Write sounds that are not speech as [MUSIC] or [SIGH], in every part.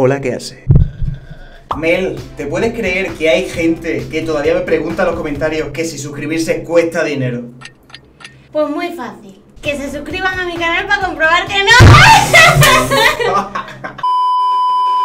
Hola, ¿qué hace? Mel, ¿te puedes creer que hay gente que todavía me pregunta en los comentarios que si suscribirse cuesta dinero? Pues muy fácil. Que se suscriban a mi canal para comprobar que no. [LAUGHS] [LAUGHS]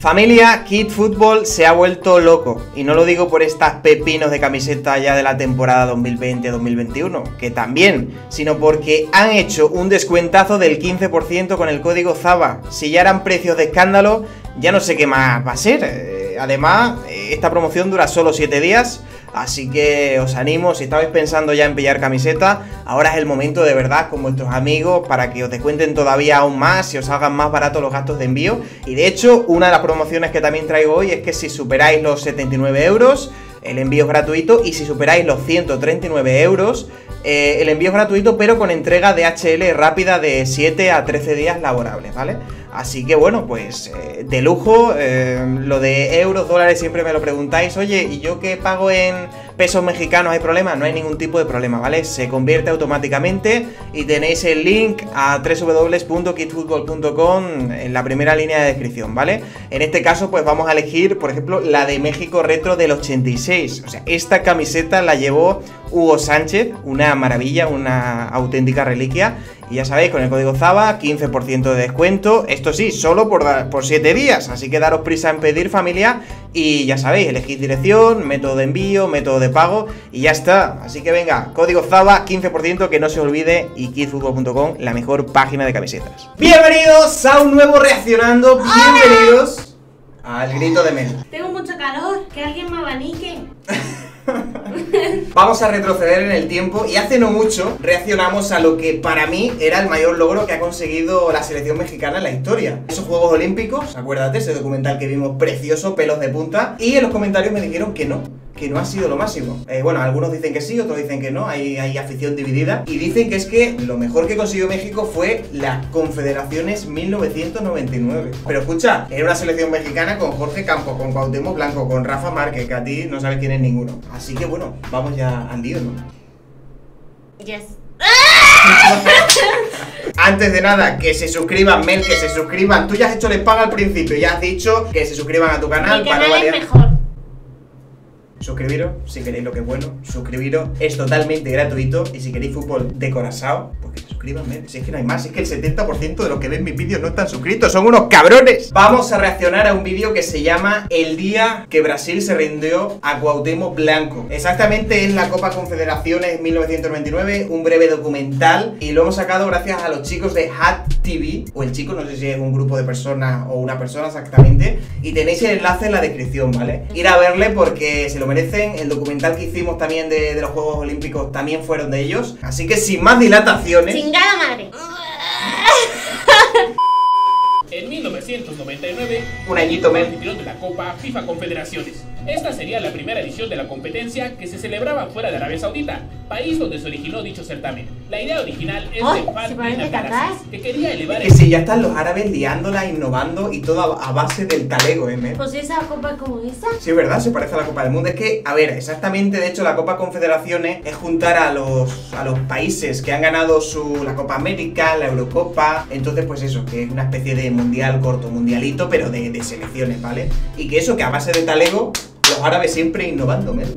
Familia, Kid Football se ha vuelto loco. Y no lo digo por estas pepinos de camiseta ya de la temporada 2020-2021, que también, sino porque han hecho un descuentazo del 15% con el código ZABA. Si ya eran precios de escándalo, ya no sé qué más va a ser. Eh, además, esta promoción dura solo 7 días. Así que os animo, si estabais pensando ya en pillar camiseta, ahora es el momento de verdad con vuestros amigos para que os descuenten todavía aún más y os hagan más baratos los gastos de envío. Y de hecho, una de las promociones que también traigo hoy es que si superáis los 79 euros, el envío es gratuito y si superáis los 139 euros, eh, el envío es gratuito pero con entrega de HL rápida de 7 a 13 días laborables, ¿vale? Así que bueno, pues eh, de lujo, eh, lo de euros, dólares siempre me lo preguntáis, oye, ¿y yo qué pago en pesos mexicanos hay problema? No hay ningún tipo de problema, ¿vale? Se convierte automáticamente y tenéis el link a www.kitfootball.com en la primera línea de descripción, ¿vale? En este caso, pues vamos a elegir, por ejemplo, la de México Retro del 86. O sea, esta camiseta la llevó Hugo Sánchez, una maravilla, una auténtica reliquia. Y ya sabéis, con el código ZABA, 15% de descuento. Esto sí, solo por, por 7 días. Así que daros prisa en pedir, familia. Y ya sabéis, elegid dirección, método de envío, método de pago. Y ya está. Así que venga, código ZABA, 15%, que no se olvide. Y kidfootball.com, la mejor página de camisetas. Bienvenidos a un nuevo Reaccionando. Bienvenidos al grito de Mel. Tengo mucho calor. Que alguien me abanique. [LAUGHS] [LAUGHS] Vamos a retroceder en el tiempo y hace no mucho reaccionamos a lo que para mí era el mayor logro que ha conseguido la selección mexicana en la historia. Esos Juegos Olímpicos, acuérdate, ese documental que vimos precioso, pelos de punta, y en los comentarios me dijeron que no, que no ha sido lo máximo. Eh, bueno, algunos dicen que sí, otros dicen que no, hay, hay afición dividida, y dicen que es que lo mejor que consiguió México fue las Confederaciones 1999. Pero escucha, era una selección mexicana con Jorge Campos, con Cuauhtémoc Blanco, con Rafa Márquez, que a ti no sabes quién es ninguno. Así que bueno, vamos ya al lío, ¿no? Yes. [LAUGHS] Antes de nada, que se suscriban, Mel, que se suscriban. Tú ya has hecho el paga al principio, ya has dicho que se suscriban a tu canal Mi para canal variar. es mejor. Suscribiros si queréis lo que es bueno. Suscribiros es totalmente gratuito. Y si queréis fútbol de corazón, pues men. Si es que no hay más, es que el 70% de los que ven mis vídeos no están suscritos. Son unos cabrones. Vamos a reaccionar a un vídeo que se llama El día que Brasil se rindió a Cuauhtémoc Blanco. Exactamente es la Copa Confederaciones 1999, un breve documental. Y lo hemos sacado gracias a los chicos de Hat TV. O el chico, no sé si es un grupo de personas o una persona exactamente. Y tenéis el enlace en la descripción, ¿vale? Ir a verle porque se lo merecen. El documental que hicimos también de los Juegos Olímpicos también fueron de ellos. Así que sin más dilataciones. Chingada madre. En 1999, Un añito, men. anfitrión de la Copa FIFA Confederaciones. Esta sería la primera edición de la competencia que se celebraba fuera de Arabia Saudita, país donde se originó dicho certamen. La idea original es Ay, de ¿se Fatih parece Abdelaziz, Qatar? que quería elevar Que si ya están los árabes liándola, innovando y todo a, base del talego, ¿eh? Pues esa copa es como esa. Sí, es verdad, se parece a la Copa del Mundo. Es que, a ver, exactamente, de hecho, la Copa Confederaciones es juntar a los, a los países que han ganado su, la Copa América, la Eurocopa. Entonces, pues eso, que es una especie de mundial corto, mundialito, pero de, de selecciones, ¿vale? Y que eso, que a base de talego, los árabes siempre innovando, men.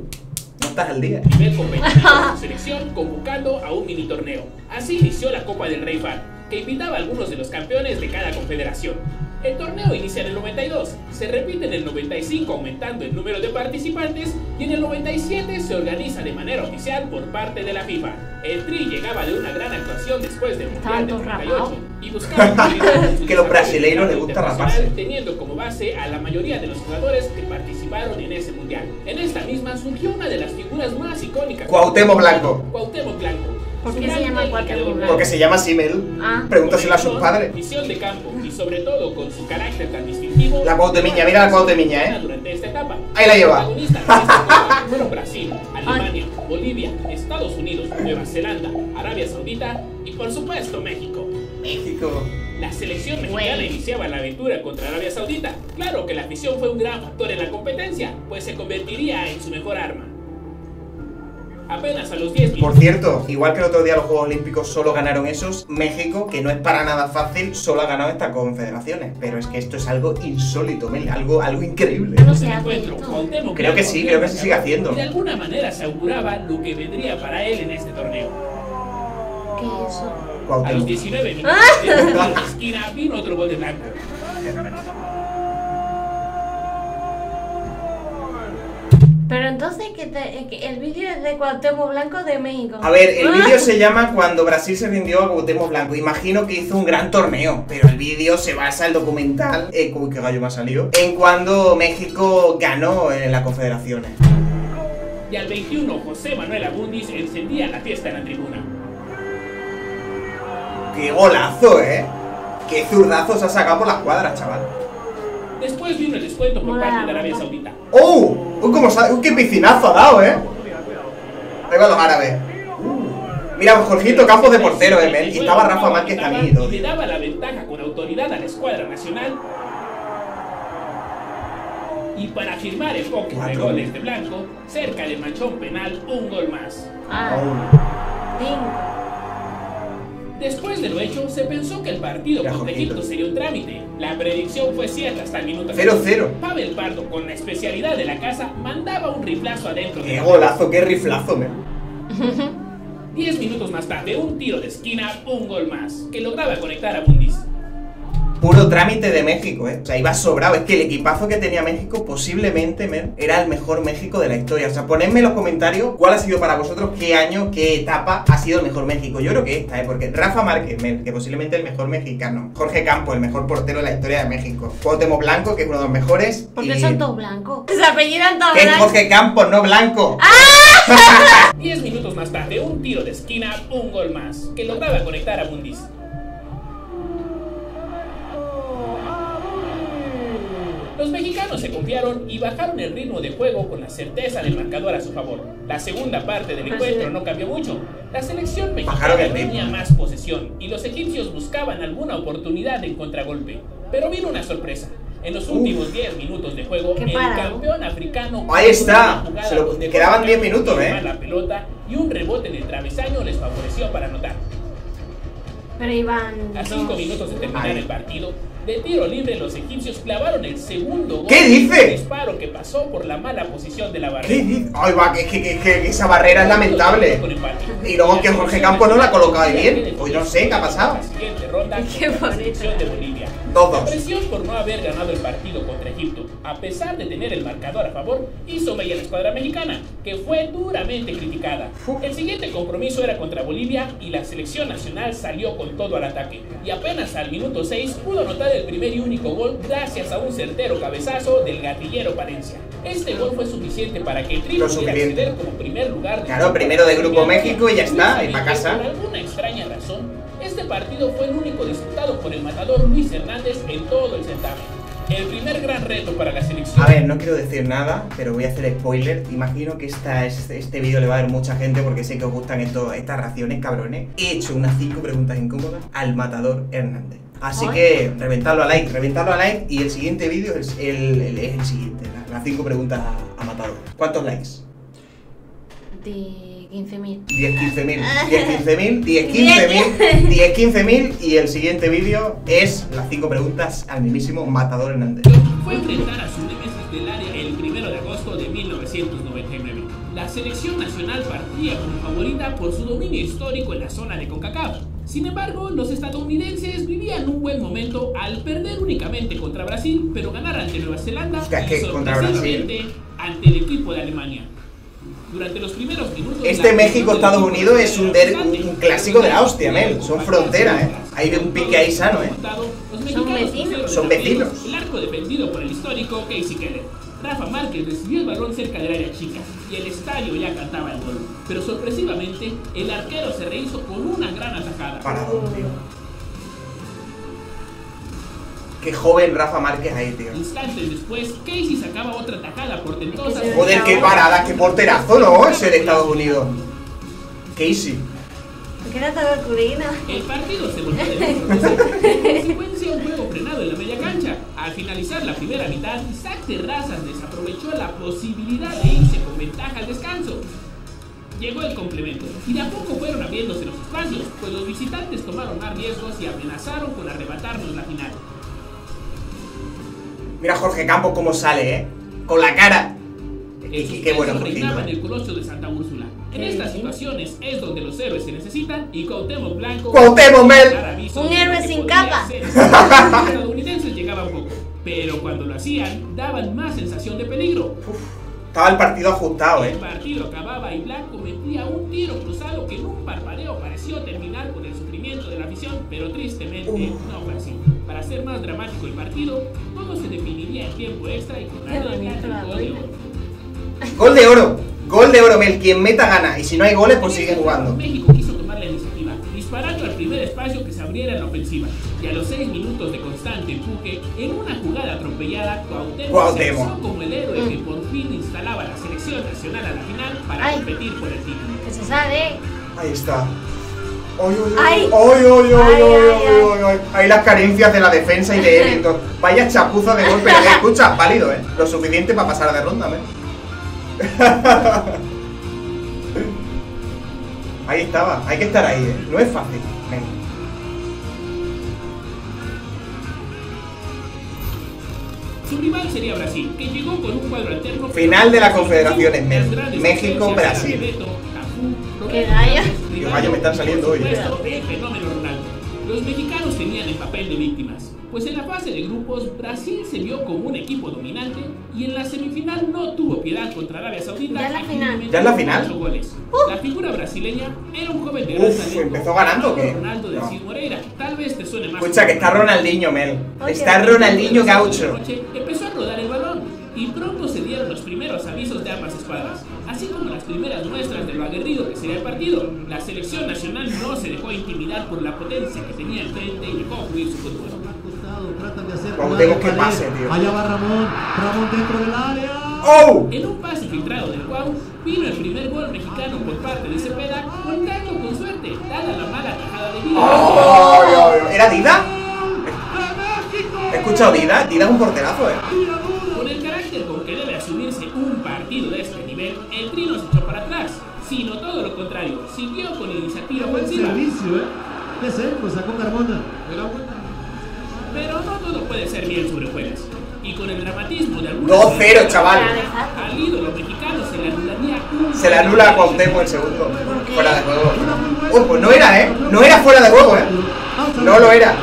No estás al día. nivel competitivo [LAUGHS] con su selección convocando a un mini torneo. Así inició la Copa del Rey Far, que invitaba a algunos de los campeones de cada confederación. El torneo inicia en el 92, se repite en el 95 aumentando el número de participantes y en el 97 se organiza de manera oficial por parte de la FIFA. El Tri llegaba de una gran actuación después del Mundial 38 rapados. y buscaba [LAUGHS] Que los brasileiros les gusta raparse. teniendo como base a la mayoría de los jugadores que participaron en ese mundial. En esta misma surgió una de las figuras más icónicas. Cuauhtémoc Blanco. Cuauhtémoc Blanco. ¿Por Su qué se llama Cuauhtémoc de Blanco? Porque se llama Simel. Ah. Pregúntaselo a sus padres. Visión de campo y sobre todo con su carácter tan distintivo. La Cuauhtemiña, mira la Cuauhtemiña, ¿eh? Durante esta etapa. Ahí la lleva. De fueron Brasil, Alemania, Bolivia, Estados Unidos, Nueva Zelanda, Arabia Saudita y por supuesto México. México. La selección mexicana Güey. iniciaba la aventura contra Arabia Saudita. Claro que la afición fue un gran factor en la competencia, pues se convertiría en su mejor arma. Apenas a los 10 Por minutos. cierto, igual que el otro día los Juegos Olímpicos solo ganaron esos, México, que no es para nada fácil, solo ha ganado estas confederaciones. Pero es que esto es algo insólito, Mel, algo, algo increíble. No se encuentro, Creo que sí, creo que se sigue haciendo. De alguna manera se auguraba lo que vendría para él en este torneo. ¿Qué es eso? A los Cuauhtémoc. 19 minutos de la esquina vino otro gol de blanco. Pero entonces que te- que el vídeo es de Cuauhtémoc Blanco de México. A ver, el Ah. vídeo se llama Cuando Brasil se rindió a Cuauhtémoc Blanco. Imagino que hizo un gran torneo, pero el vídeo se basa el documental, eh, uy, qué gallo me ha salido, en cuando México ganó en las confederaciones. Y al 21, José Manuel Abundis encendía la fiesta en la tribuna. ¡Qué golazo, eh! ¡Qué zurdazo se ha sacado por las cuadras, chaval! Después vino el descuento por parte de Arabia. Saudita. ¡Oh! ¡Uy, cómo uy, qué piscinazo ha dado, eh! Ahí van los árabes. Uh. Mira, Jorgito Campos de portero, eh, men. Y estaba Rafa Márquez también y todo. Le daba la ventaja con autoridad a la escuadra nacional. Y para firmar el poco de goles de Blanco, cerca del manchón penal, un gol más. Ah, Oh. Después de lo hecho, se pensó que el partido Ya, contra. Egipto sería un trámite. La predicción fue cierta hasta el minuto 0-0. Pavel Pardo, con la especialidad de la casa, mandaba un riflazo adentro de ¡Qué la golazo, qué riflazo, men! 10 minutos más tarde, un tiro de esquina, un gol más, que lograba conectar a Bundis. Puro trámite de México, ¿eh? O sea, iba sobrado. Es que el equipazo que tenía México posiblemente, men, era el mejor México de la historia. O sea, ponedme en los comentarios cuál ha sido para vosotros, qué año, qué etapa ha sido el mejor México. Yo creo que esta, ¿eh? Porque Rafa Márquez, men, que posiblemente el mejor mexicano. Jorge Campos, el mejor portero de la historia de México. Cuauhtémoc Blanco, que es uno de los mejores. Porque y- son todos blancos. Se apellidan todos blancos. Jorge Campos, no Blanco. [LAUGHS] 10 minutos más tarde, un tiro de esquina, un gol más, que lograba conectar a Bundis. Los mexicanos se confiaron y bajaron el ritmo de juego con la certeza del marcador a su favor. La segunda parte del encuentro no cambió mucho. La selección mexicana tenía más posesión y los egipcios buscaban alguna oportunidad en contragolpe. Pero vino una sorpresa. En los últimos 10 minutos de juego, Qué el campeón africano Ahí está. Se lo- quedaban Jorge 10 minutos, ¿eh? la pelota y un rebote en el travesaño les favoreció para anotar. Pero iban. A 5 dos. minutos de terminar Ay. el partido, de tiro libre los egipcios clavaron el segundo gol. ¿Qué dice? Un disparo que pasó por la mala posición de la barrera. ¿Qué dices? Ay, va, que, que- que- que esa barrera es lamentable. Y luego que Jorge Campos no la ha colocado bien. Pues Pues no sé qué ha pasado. La siguiente ronda Qué la bonito. de Bolivia. Dos, La dos. presión por no haber ganado el partido contra Egipto, a pesar de tener el marcador a favor, hizo mella la escuadra mexicana, que fue duramente criticada. El siguiente compromiso era contra Bolivia y la selección nacional salió con todo al ataque. Y apenas al minuto 6 pudo anotar el primer y único gol gracias a un certero cabezazo del gatillero Palencia. Este gol fue suficiente para que el Tri Lo pudiera acceder como primer lugar. de Claro, primero de grupo. México y ya está, y pa' Curiosamente, casa. Por alguna extraña razón, este partido fue el único disputado por el matador Luis Hernández en todo el certamen. El primer gran reto para la selección. A ver, no quiero decir nada, pero voy a hacer spoiler. Imagino que esta, este, este vídeo le va a ver mucha gente porque sé que os gustan esto- estas raciones, cabrones. He hecho unas 5 preguntas incómodas al matador Hernández. Así Ay. que reventadlo a like, reventadlo a like y el siguiente vídeo es el, el- es el siguiente, la- las 5 preguntas a, a matador. ¿Cuántos likes? De 15.000. 10, 15 mil, 10, 15 mil, 10, 15 mil, 10, 15 [LAUGHS] mil y el siguiente vídeo es las 5 preguntas al mismísimo Matador Hernández. fue enfrentar a su némesis del área el 1 de agosto de 1999. La selección nacional partía como favorita por su dominio histórico en la zona de CONCACAF. Sin embargo, los estadounidenses vivían un buen momento al perder únicamente contra Brasil, pero ganar ante Nueva Zelanda y sorpresivamente ante el equipo de Alemania. Durante los primeros minutos Este México-Estados Unidos es un, der- un clásico de la hostia, men. Son frontera, eh. Hay un pique ahí sano, eh. Vecinos. Son vecinos. El arco defendido por el histórico Casey Keller. Rafa Márquez recibió el balón cerca del área chica y el estadio ya cantaba el gol. Pero sorpresivamente, el arquero se rehizo con una gran atajada. Paradón, tío. Qué joven Rafa Márquez ahí, tío. Instantes después, Casey sacaba otra atajada portentosa. Joder, qué parada, qué porterazo, ¿no? Ese de Estados Unidos. Casey. Porque era tabaculina. El partido se volvió de En consecuencia, un juego frenado en la media cancha. Al finalizar la primera mitad, Isaac Terrazas desaprovechó la posibilidad de irse con ventaja al descanso. Llegó el complemento y de a poco fueron abriéndose los espacios, pues los visitantes tomaron más riesgos y amenazaron con arrebatarnos la final. Mira Jorge Campos cómo sale, ¿eh? Con la cara. El Qué, bueno, Jorgito. el Colosio de Santa Úrsula. En estas situaciones es donde los héroes se necesitan y Cuauhtémoc Blanco... ¡Cuauhtémoc, Mel! Un héroe sin capa. Los estadounidenses llegaban poco, pero cuando lo hacían daban más sensación de peligro. Estaba el partido ajustado, El ¿eh? partido acababa y Blanco metía un tiro cruzado que en un parpadeo pareció terminar con el sufrimiento de la afición, pero tristemente no fue así. Para ser más dramático el partido, todo se definiría en tiempo extra y con la gol de oro. Gol de oro. Gol de oro, Mel. Quien meta gana. Y si no hay goles, pues sigue jugando. México quiso tomar la iniciativa, disparando al primer espacio que se abriera en la ofensiva. Y a los 6 minutos de constante empuje, en una jugada atropellada, Cuauhtémoc, Cuauhtémoc. se como el héroe que por fin instalaba la selección nacional a la final para Ay. competir por el título. Que se sale. Ahí está. Ay, ay, Ay. ay, ay, ay, ay, Ay, ay, ay, ay, ay, ay. Ahí las carencias de la defensa y de él. y. [LAUGHS] Vaya chapuza de gol, pero escucha, válido, ¿eh? Lo suficiente para pasar de ronda, ¿eh? [LAUGHS] Ahí estaba, hay que estar ahí, ¿eh? No es fácil. Venga. Su rival sería Brasil, que llegó con un cuadro alterno. Final de la Confederaciones, Las Gallo. Carlos, Qué gallo me están saliendo hoy, el fenómeno Ronaldo. Los mexicanos tenían el papel de víctimas, pues en la fase de grupos Brasil se vio como un equipo dominante y en la semifinal no tuvo piedad contra Arabia Saudita. Ya es la final. ¿Ya es la final? goles. La figura brasileña era un joven de Uf, gran talento. ¿empezó ganando qué? Ronaldo de No. Cid Moreira. Tal vez te suene más. Escucha, que está Ronaldinho, Mel. Está Ronaldinho Gaucho. Noche Empezó a rodar el balón y pronto se dieron los primeros avisos de ambas escuadras, así como las primeras muestras de lo aguerrido que sería el partido. La selección nacional no se dejó intimidar por la potencia que tenía enfrente y dejó fluir su fútbol. Tratan de hacer jugar que pase, tío. Allá va Ramón, Ramón dentro del área. ¡Oh! En un pase filtrado del Cuau, vino el primer gol mexicano por parte de Cepeda, contando con suerte, dada la mala tajada de. ¡Ay, ay, ay! ¿Era Dida? ¿He escuchado Dida? Dida es un porterazo, ¿eh? Carmona. Era buena. Pero no todo puede ser bien sobre juegas. Y con el dramatismo de algunos... 2-0, chaval. Al ídolo mexicano se le anularía un... Se le anula a Cuauhtémoc el segundo. Fuera de juego. Oh, pues no era, ¿eh? No era fuera de juego, ¿eh? No lo era.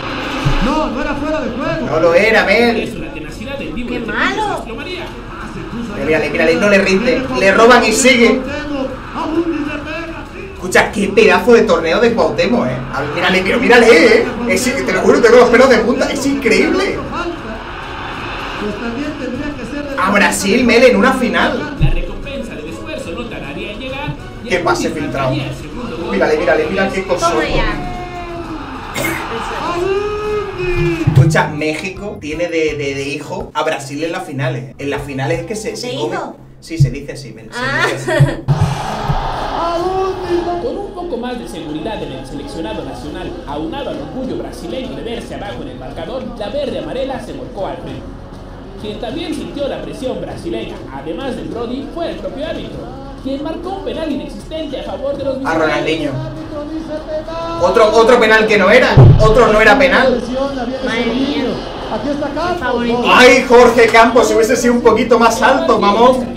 No, no era fuera de juego. No lo era, ¡Qué malo! Mírale, mírale, no le rinde. Le roban y sigue. Escucha, qué pedazo de torneo de Cuauhtémoc, ¿eh? A ver, mírale, pero mírale, ¿eh? Es, te lo juro, tengo los pelos de punta. Es increíble. Falta. Pues también tendría que ser de- A Brasil, Mel, en una final. La recompensa del esfuerzo no tardaría en llegar. Qué pase filtrado. Mírale, mírale, mira qué cosa. Escucha, México tiene de, de, de hijo a Brasil en las finales. En las finales es que se, se ¿De come. hijo? Sí, se dice así, Mel. Se Ah. dice así. Con un poco más de seguridad en el seleccionado nacional, aunado al orgullo brasileño de verse abajo en el marcador, la verde amarela se volcó al frente. Quien también sintió la presión brasileña, además del Brody, fue el propio árbitro, quien marcó un penal inexistente a favor de los A visitantes. Ronaldinho. Otro, otro penal que no era. Otro no era penal. Madre mía. Aquí está Campos. Ay, Jorge Campos, si hubiese sido un poquito más alto, mamón.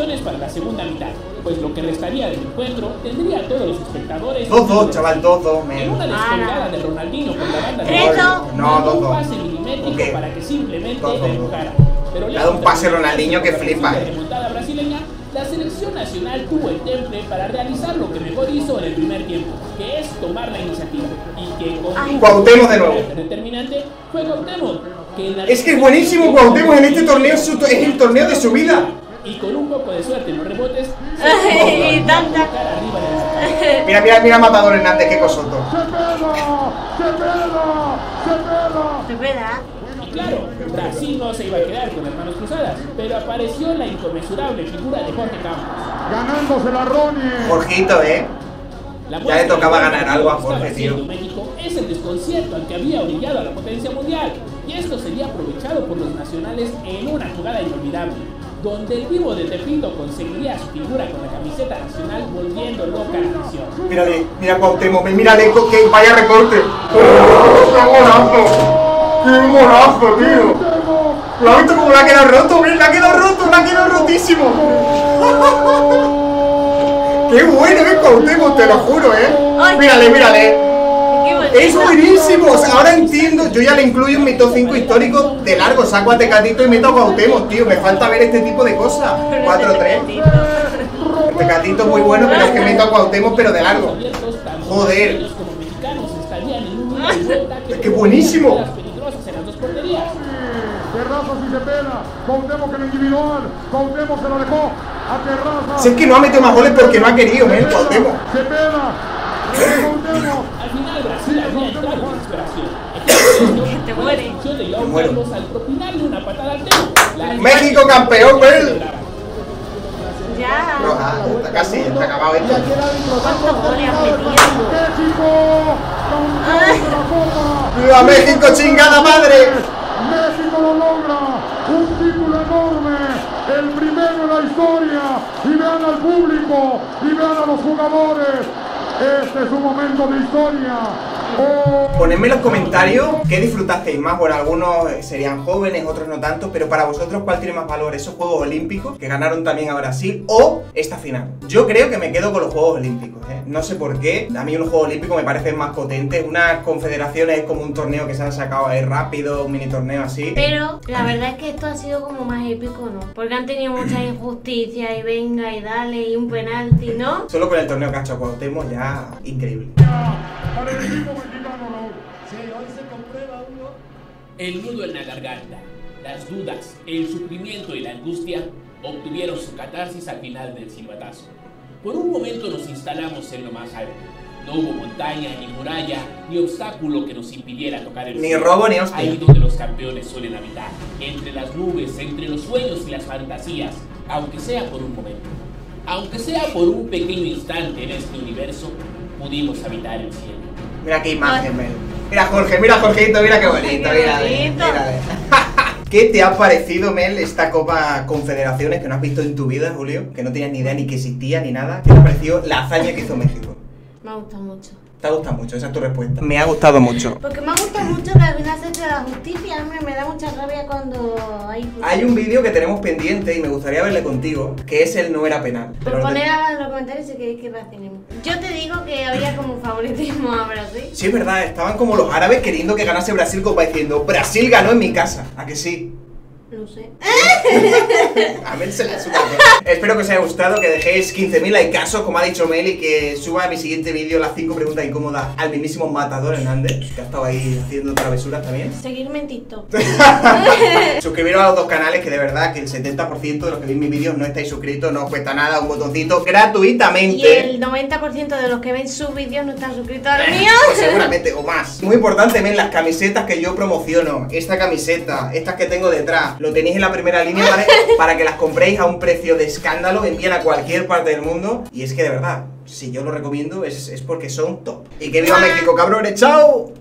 Emociones para la segunda mitad, pues lo que restaría del encuentro tendría a todos los espectadores. 2-2, chaval, 2-2, En Mel. una descolgada Ala. de Ronaldinho por la banda Reto. derecha, No, dos, un pase milimétrico Ok. para que simplemente la dos. empujara. Pero Le un pase de Ronaldinho que la flipa, remontada brasileña, la selección nacional tuvo el temple para realizar lo que mejor hizo en el primer tiempo, que es tomar la iniciativa. Y que con Cuauhtémoc de nuevo. determinante fue Cuauhtémoc, que en la- Es que es buenísimo Cuauhtémoc en este torneo, es el torneo de su vida. Y con un poco de suerte en los rebotes, [LAUGHS] se tanta. colocar arriba de la [LAUGHS] Mira, mira, mira Matador Hernández, qué cosoto. Es verdad. Y claro, Brasil no se iba a quedar con las manos cruzadas, pero apareció la inconmensurable figura de Jorge Campos. Ganándose la Ronnie. Jorgito, ¿eh? La Ya le tocaba ganar algo a Jorge, tío. México es el desconcierto al que había orillado a la potencia mundial, y esto sería aprovechado por los nacionales en una jugada inolvidable. Donde el vivo de Tepito conseguiría su figura con la camiseta nacional volviendo loca a la afición. Mírale, mira Cuauhtémoc, mírale que vaya recorte. ¡Oh, ¡Qué monazo! ¡Qué monazo, tío! ¿Lo has visto cómo le ha quedado roto? ¡Le ha quedado roto! ¡Le ha quedado rotísimo! [LAUGHS] ¡Qué bueno es Cuauhtémoc, te lo juro, eh! Mírale, mírale. Es buenísimo, o sea, ahora entiendo, yo ya le incluyo en mi top 5 histórico de largo, saco a Tecatito y meto a Cuauhtémoc, tío, me falta ver este tipo de cosas. 4-3. Tecatito es muy bueno, pero es que meto a Cuauhtémoc, pero de largo. Joder. vuelta que ¡Qué buenísimo! las peligrosas en las dos porterías. Terrazas y Cepeda, Cuauhtémoc en el individual, Cuauhtémoc se lo dejó a Terrazas. Si es que no ha metido más goles porque no ha querido, ¿eh? Cuauhtémoc, Al final Brasil había entrado en desesperación. Te mueres. La expulsión de Joao Me muero. Carlos al propinarle una patada al tema. La México campeón, Bel. Ya. No, ah, está casi, está acabado esto. ¡Viva México, chingada madre! México lo logra, un título enorme, el primero en la historia. Y vean al público, y vean a los jugadores. Este es un momento de historia. Ponedme en los comentarios qué disfrutasteis más. Bueno, algunos serían jóvenes, otros no tanto, pero para vosotros, ¿cuál tiene más valor? ¿Esos Juegos Olímpicos que ganaron también a Brasil o esta final? Yo creo que me quedo con los Juegos Olímpicos, ¿eh? No sé por qué. A mí los Juegos Olímpicos me parecen más potentes. Unas confederaciones es como un torneo que se han sacado ahí rápido, un mini torneo así. Pero la verdad es que esto ha sido como más épico, ¿no? Porque han tenido mucha [CLEARS THROAT] injusticia y venga y dale y un penalti, ¿no? Solo con el torneo que ha hecho Cuauhtémoc ya increíble. El nudo en la garganta, las dudas, el sufrimiento y la angustia obtuvieron su catarsis al final del silbatazo. Por un momento nos instalamos en lo más alto. No hubo montaña, ni muralla, ni obstáculo que nos impidiera tocar el Ni robo ni hostia. Ahí donde los campeones suelen habitar, entre las nubes, entre los sueños y las fantasías, aunque sea por un momento. Aunque sea por un pequeño instante en este universo, pudimos habitar el cielo. Mira qué imagen, Mel. Mira Jorge, mira Jorgito, mira qué bonito, Qué mira. bonito. [LAUGHS] ¿Qué te ha parecido, Mel, esta Copa Confederaciones que no has visto en tu vida, Julio? Que no tenías ni idea ni que existía ni nada. ¿Qué te ha parecido la hazaña que hizo México? Me ha gustado mucho. ¿Te ha gustado mucho? Esa es tu respuesta. Me ha gustado mucho. Porque me ha gustado mucho que al final se hecho la justicia, hombre, me da mucha rabia cuando hay justicia. Hay un vídeo que tenemos pendiente y me gustaría verle contigo, que es el no era penal. Por Pero poner abajo en los comentarios si queréis que reaccionemos. Yo te digo que había como favoritismo a Brasil. Sí, es verdad, estaban como los árabes queriendo que ganase Brasil como diciendo, Brasil ganó en mi casa. ¿A que sí? No sé. A Mel se la. Espero que os haya gustado, que dejéis 15.000 likeazos, como ha dicho Mel, y que suba a mi siguiente vídeo las 5 preguntas incómodas al mismísimo Matador Hernández, que ha estado ahí haciendo travesuras también. Seguirme en TikTok. [LAUGHS] Suscribiros a los dos canales, que de verdad que el 70% de los que veis mis vídeos no estáis suscritos, no os cuesta nada, un botoncito gratuitamente. Y el 90% de los que ven sus vídeos no están suscritos al mío. Pues seguramente, o más. [LAUGHS] Muy importante, men, las camisetas que yo promociono. Esta camiseta, estas que tengo detrás, lo tenéis en la primera línea, ¿vale? [LAUGHS] Para que las compréis a un precio de escándalo, envíen a cualquier parte del mundo. Y es que de verdad, si yo lo recomiendo es, es porque son top. Y que viva México, cabrones, ¡chao!